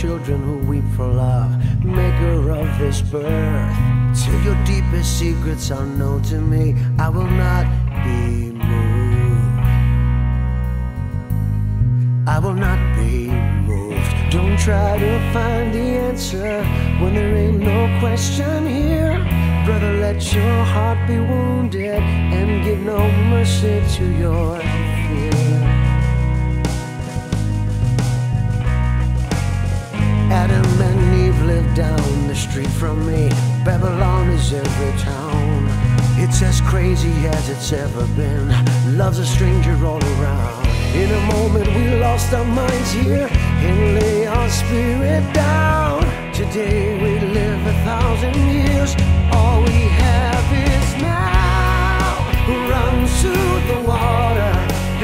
children who weep for love, maker of this birth. Till your deepest secrets are known to me, I will not be moved. I will not be moved. Don't try to find the answer when there ain't no question here. Brother, let your heart be wounded and give no mercy to your fear. Town. It's as crazy as it's ever been. Love's a stranger all around. In a moment, we lost our minds here and lay our spirit down. Today, we live a thousand years. All we have is now. Run to the water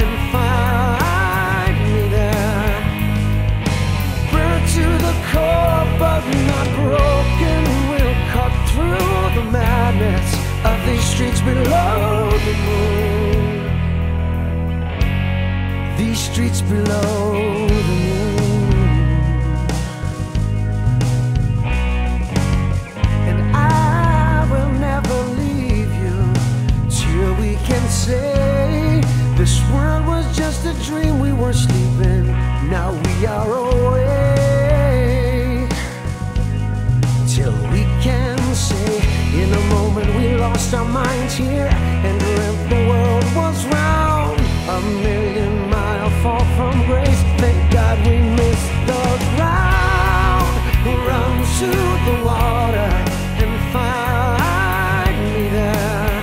and find me there burnt to the core, but not broken. We'll cut through of these streets below the moon. These streets below the moon. And I will never leave you till we can say this world was just a dream. We were sleeping, now we are awake. Lost our minds here and dreamt the world was round. A million mile fall from grace. Thank God we missed the ground. Run to the water and find me there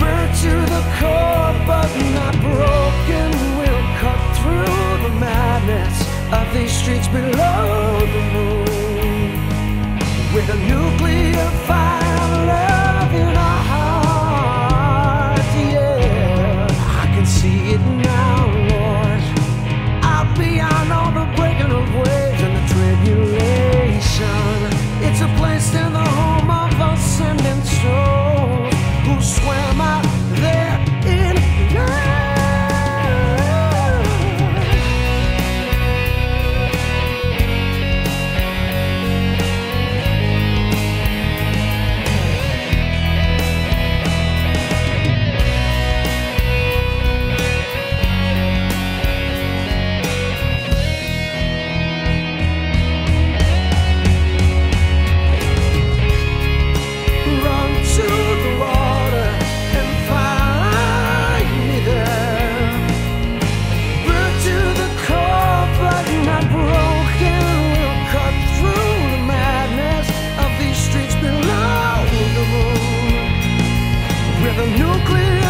burnt to the core, but not broken. We'll cut through the madness of these streets below clear.